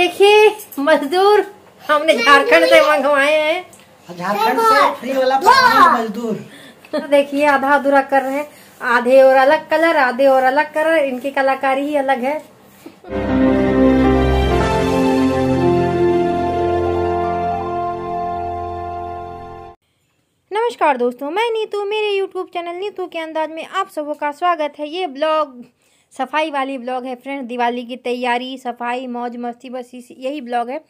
देखिए मजदूर। हमने झारखंड से मंगवाए हैं। झारखंड से फ्री वाला मजदूर। तो देखिए आधा अधूरा कर रहे हैं। आधे और अलग कलर आधे और अलग कलर। इनकी कलाकारी ही अलग है। नमस्कार दोस्तों मैं नीतू। मेरे यूट्यूब चैनल नीतू के अंदाज में आप सबों का स्वागत है। ये ब्लॉग सफ़ाई वाली ब्लॉग है फ्रेंड दिवाली की तैयारी, सफ़ाई, मौज, मस्ती, बस यही ब्लॉग है।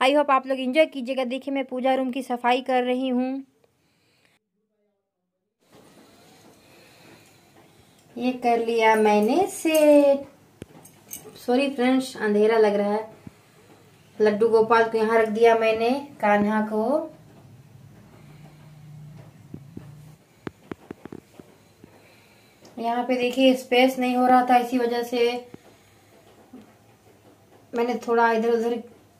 आई होप आप लोग एंजॉय कीजिएगा। देखिए, मैं पूजा रूम की सफ़ाई कर रही हूँ। ये कर लिया मैंने सेट सॉरी फ्रेंड्स अंधेरा लग रहा है। लड्डू गोपाल को यहाँ रख दिया मैंने, कान्हा को। यहाँ पे देखिए स्पेस नहीं हो रहा था, इसी वजह से मैंने थोड़ा इधर उधर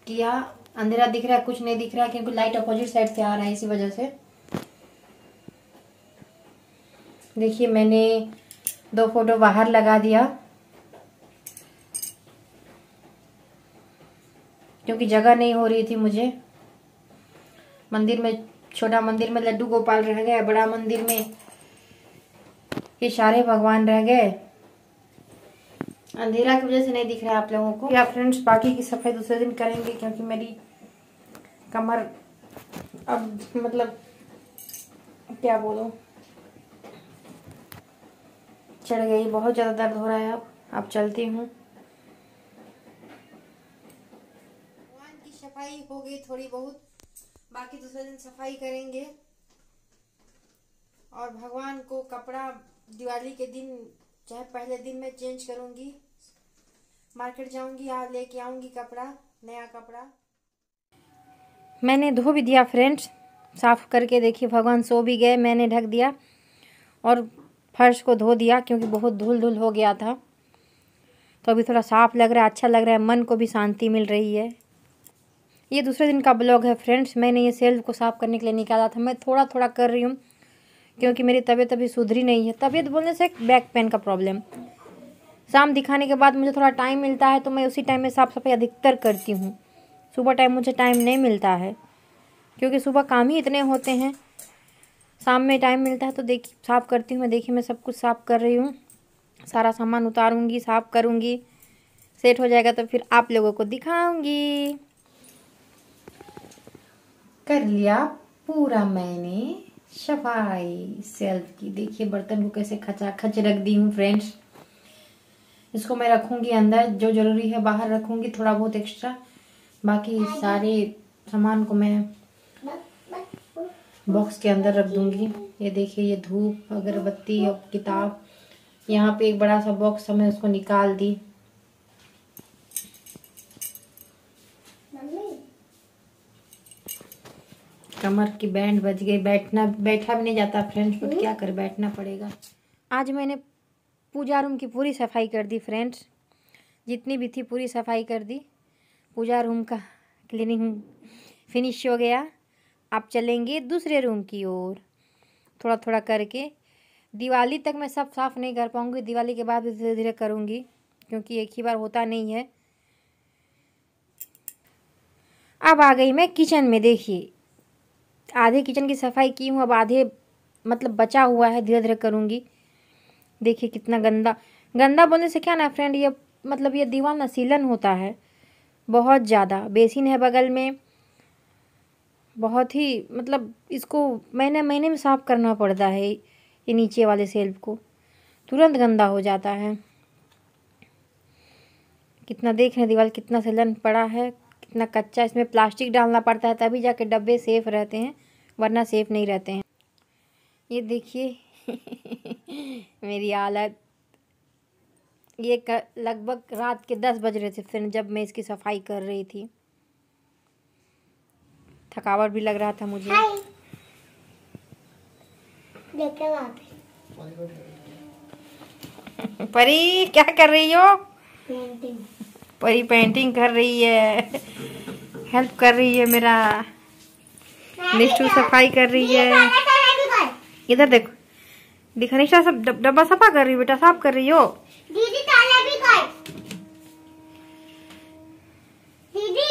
किया। अंधेरा दिख रहा है, कुछ नहीं दिख रहा, क्योंकि लाइट अपोजिट साइड से आ रहा है, इसी वजह से। देखिए, मैंने दो फ़ोटो बाहर लगा दिया, क्योंकि जगह नहीं हो रही थी मुझे। मंदिर में, छोटा मंदिर में लड्डू गोपाल रह गया, बड़ा मंदिर में ये सारे भगवान रह गए। अंधेरा की वजह से नहीं दिख रहा है आप लोगों को। या फ्रेंड्स बाकी की सफ़ाई दूसरे दिन करेंगे क्योंकि मेरी कमर अब मतलब क्या बोलो? चढ़ गई बहुत ज़्यादा दर्द हो रहा है अब। अब चलती हूँ। भगवान की सफ़ाई हो गई थोड़ी बहुत। बाकी दूसरे दिन सफ़ाई करेंगे। और भगवान को कपड़ा दिवाली के दिन, चाहे पहले दिन में चेंज करूँगी मार्केट जाऊँगी आज लेके आऊँगी कपड़ा, नया कपड़ा। मैंने धो भी दिया फ्रेंड्स साफ़ करके देखिए, भगवान सो भी गए, मैंने ढक दिया और फर्श को धो दिया, क्योंकि बहुत धूल धूल हो गया था। तो अभी थोड़ा साफ़ लग रहा है अच्छा लग रहा है, मन को भी शांति मिल रही है। ये दूसरे दिन का ब्लॉग है फ्रेंड्स मैंने ये सेल्फ को साफ़ करने के लिए निकाला था, मैं थोड़ा थोड़ा कर रही हूँ। क्योंकि मेरी तबीयत अभी सुधरी नहीं है। तबीयत बोलने से बैक पेन का प्रॉब्लम शाम दिखाने के बाद मुझे थोड़ा टाइम मिलता है तो मैं उसी टाइम में साफ़ सफ़ाई अधिकतर करती हूँ। सुबह टाइम मुझे टाइम नहीं मिलता है, क्योंकि सुबह काम ही इतने होते हैं। शाम में टाइम मिलता है तो देखिए, साफ़ करती हूँ मैं। देखिए, मैं सब कुछ साफ़ कर रही हूँ। सारा सामान उतारूँगी, साफ़ करूँगी। सेट हो जाएगा तो फिर आप लोगों को दिखाऊँगी। कर लिया पूरा मैंने। सफ़ाई सेल्फ की। देखिए बर्तन को कैसे खचा खच रख दी हूँ फ्रेंड्स इसको मैं रखूँगी अंदर जो ज़रूरी है बाहर रखूँगी थोड़ा बहुत एक्स्ट्रा बाकी सारे सामान को मैं बॉक्स के अंदर रख दूँगी। ये देखिए ये धूप अगरबत्ती और किताब। यहाँ पे एक बड़ा सा बॉक्स है मैं उसको निकाल दी। कमर की बैंड बज गई बैठना बैठा भी नहीं जाता फ्रेंड्स बट क्या कर बैठना पड़ेगा। आज मैंने पूजा रूम की पूरी सफ़ाई कर दी फ्रेंड्स जितनी भी थी पूरी सफ़ाई कर दी। पूजा रूम का क्लीनिंग फिनिश हो गया। आप चलेंगे दूसरे रूम की ओर। थोड़ा थोड़ा करके। दिवाली तक मैं सब साफ़ नहीं कर पाऊँगी। दिवाली के बाद धीरे धीरे करूँगी क्योंकि एक ही बार होता नहीं है। अब आ गई मैं किचन में देखिए। आधे किचन की सफ़ाई की हूँ, अब आधे मतलब बचा हुआ है धीरे धीरे करूँगी। देखिए कितना गंदा गंदा बोलने से क्या ना फ्रेंड ये मतलब ये दीवार ना सीलन होता है, बहुत ज़्यादा। बेसिन है बगल में, बहुत ही मतलब इसको महीने महीने में साफ़ करना पड़ता है, ये नीचे वाले सेल्फ को। तुरंत गंदा हो जाता है। कितना देख रहे हैं दीवार, कितना सीलन पड़ा है। कितना कच्चा इसमें प्लास्टिक डालना पड़ता है तभी जाके डब्बे सेफ़ रहते हैं वरना सेफ़ नहीं रहते हैं। ये देखिए मेरी हालत। ये लगभग रात के दस बज रहे थे फिर जब मैं इसकी सफ़ाई कर रही थी। थकावट भी लग रहा था मुझे। परी क्या कर रही हो? पेंटिंग। परी पेंटिंग कर रही है हेल्प कर रही है मेरा निष्ठू सफ़ाई कर रही है इधर देखो दिखा निष्ठा सब डब्बा सफ़ा कर रही हो बेटा साफ़ कर रही हो दीदी ताला भी कर दीदी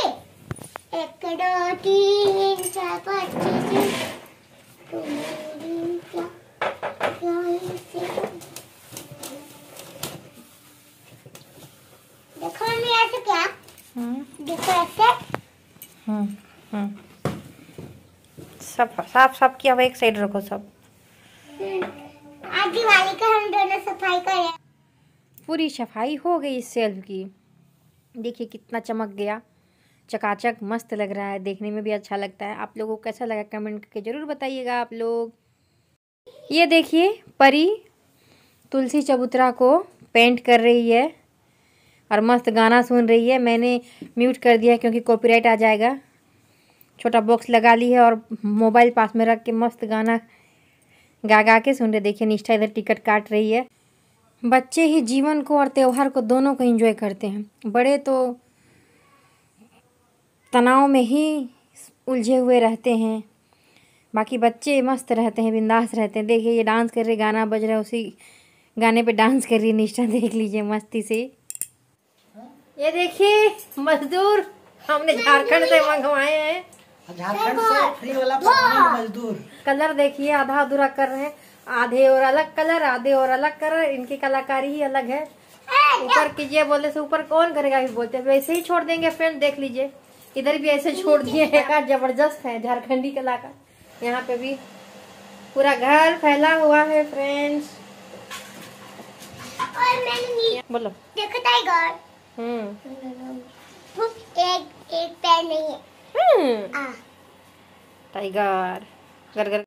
एक दो तीन चार पाँच छः सात दो, तीन, चार, पाँच, छः। देखो मम्मी ऐसे क्या हम्म देखो ऐसे हम्म हम्म सब साफ़ साफ़ किया हुआ एक साइड रखो सब। आज दिवाली का हम दोनों सफ़ाई करें। पूरी सफ़ाई हो गई इस सेल्फ की। देखिए कितना चमक गया। चकाचक मस्त लग रहा है। देखने में भी अच्छा लगता है। आप लोगों को कैसा लगा कमेंट करके ज़रूर बताइएगा आप लोग। ये देखिए परी तुलसी चबूतरा को पेंट कर रही है। और मस्त गाना सुन रही है। मैंने म्यूट कर दिया क्योंकि कॉपीराइट आ जाएगा। छोटा बॉक्स लगा ली है और मोबाइल पास में रख के मस्त गाना गा गा के सुन रहे। देखिए, निष्ठा इधर टिकट काट रही है। बच्चे ही जीवन को और त्यौहार को दोनों को एंजॉय करते हैं। बड़े तो तनाव में ही उलझे हुए रहते हैं। बाकी बच्चे मस्त रहते हैं, बिंदास रहते हैं। देखिए, ये डांस कर रहे, गाना बज रहा है, उसी गाने पे डांस कर रही है। निष्ठा, देख लीजिए, मस्ती से। ये देखिए मजदूर। हमने झारखंड से मंगवाए हैं। झारखंड से फ्री वाला मजदूर। कलर देखिए आधा अधूरा कर रहे हैं। आधे और अलग कलर आधे और अलग कलर। इनकी कलाकारी ही अलग है। ऊपर कीजिए बोले से ऊपर कौन करेगा? भी बोलते हैं वैसे ही छोड़ देंगे फ्रेंड देख लीजिए। इधर भी ऐसे छोड़ दिए हैं। ज़बरदस्त है झारखंडी कलाकार यहाँ पे भी पूरा घर फैला हुआ है फ्रेंड्स और मैंने नी- बोलो। देखो टाइगर हम्म। है। हम्म। आ। टाइगर। गर घर